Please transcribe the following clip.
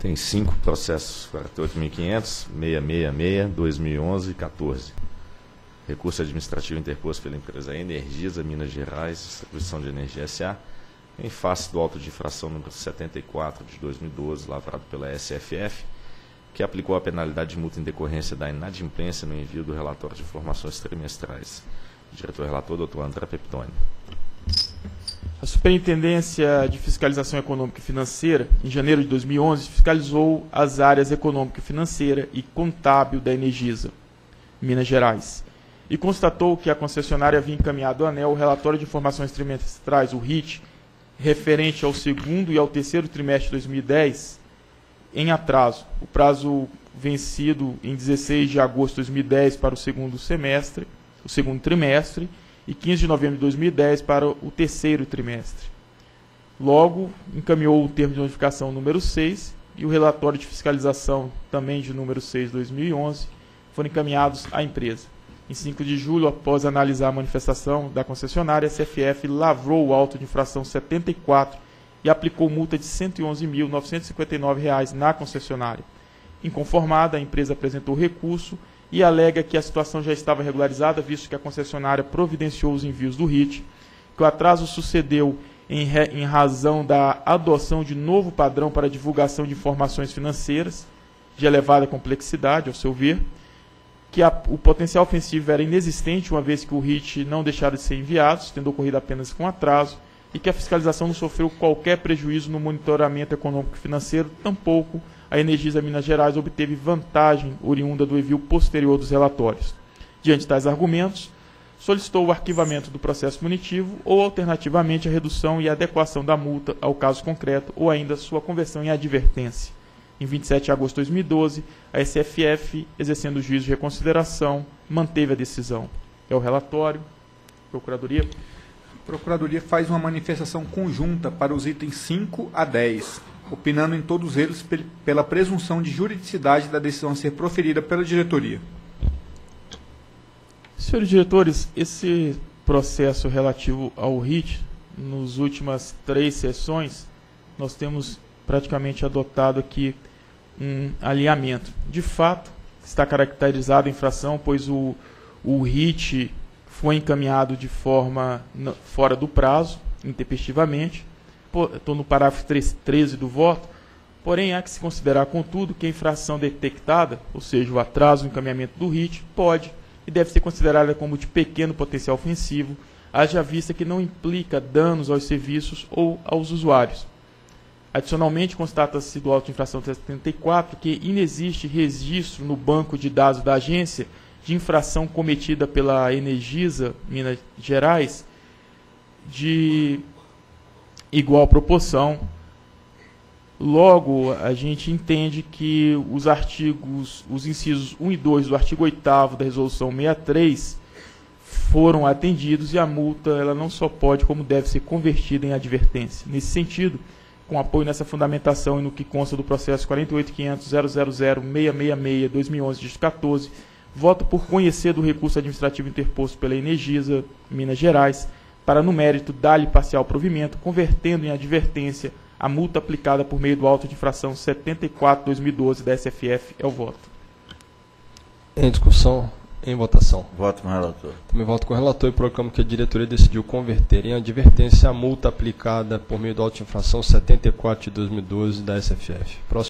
Tem cinco processos, 48.500, 666, 2011 e 14. Recurso administrativo interposto pela empresa Energisa Minas Gerais, Distribuição de Energia SA, em face do auto de infração número 74 de 2012, lavrado pela SFF, que aplicou a penalidade de multa em decorrência da inadimplência no envio do relatório de informações trimestrais. Diretor relator, doutor André Peptoni. A Superintendência de Fiscalização Econômica e Financeira, em janeiro de 2011, fiscalizou as áreas econômica e financeira e contábil da Energisa, Minas Gerais, e constatou que a concessionária havia encaminhado ao ANEL o relatório de informações trimestrais, o RIT, referente ao segundo e ao terceiro trimestre de 2010, em atraso. O prazo vencido em 16 de agosto de 2010 para o segundo semestre, o segundo trimestre, e 15 de novembro de 2010 para o terceiro trimestre. Logo, encaminhou o termo de notificação número 6 e o relatório de fiscalização, também de número 6 de 2011, foram encaminhados à empresa. Em 5 de julho, após analisar a manifestação da concessionária, a CFF lavrou o auto de infração 74 e aplicou multa de R$ 111.959 na concessionária. Inconformada, a empresa apresentou recurso e alega que a situação já estava regularizada, visto que a concessionária providenciou os envios do RIT, que o atraso sucedeu em, em razão da adoção de novo padrão para divulgação de informações financeiras de elevada complexidade, ao seu ver, que a, o potencial ofensivo era inexistente, uma vez que o RIT não deixara de ser enviado, tendo ocorrido apenas com atraso, e que a fiscalização não sofreu qualquer prejuízo no monitoramento econômico e financeiro, tampouco a Energisa Minas Gerais obteve vantagem oriunda do envio posterior dos relatórios. Diante tais argumentos, solicitou o arquivamento do processo punitivo ou, alternativamente, a redução e adequação da multa ao caso concreto ou ainda sua conversão em advertência. Em 27 de agosto de 2012, a SFF, exercendo o juízo de reconsideração, manteve a decisão. É o relatório. Procuradoria. A Procuradoria faz uma manifestação conjunta para os itens 5 a 10 opinando em todos eles pela presunção de juridicidade da decisão a ser proferida pela diretoria. Senhores diretores, esse processo relativo ao RIT, nos últimas três sessões, nós temos praticamente adotado aqui um alinhamento. De fato, está caracterizada a infração, pois o, o RIT foi encaminhado de forma fora do prazo, intempestivamente, estou no parágrafo 13 do voto, porém há que se considerar, contudo, que a infração detectada, ou seja, o atraso no encaminhamento do RIT, pode e deve ser considerada como de pequeno potencial ofensivo, haja vista que não implica danos aos serviços ou aos usuários. Adicionalmente, constata-se do auto de infração 374 que inexiste registro no banco de dados da agência de infração cometida pela Energisa Minas Gerais de igual proporção. Logo, a gente entende que os artigos, os incisos 1 e 2 do artigo 8 da resolução 63 foram atendidos e a multa ela não só pode, como deve ser convertida em advertência. Nesse sentido, com apoio nessa fundamentação e no que consta do processo 48.500.000.666-2011-14, voto por conhecer do recurso administrativo interposto pela Energisa Minas Gerais, para, no mérito, dar-lhe parcial provimento, convertendo em advertência a multa aplicada por meio do auto de infração 74-2012 da SFF. É o voto. Em discussão, em votação. Voto com o relator. Também voto com o relator e proclamo que a diretoria decidiu converter em advertência a multa aplicada por meio do auto de infração 74 de 2012 da SFF. Próximo.